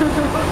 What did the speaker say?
Ha ha ha!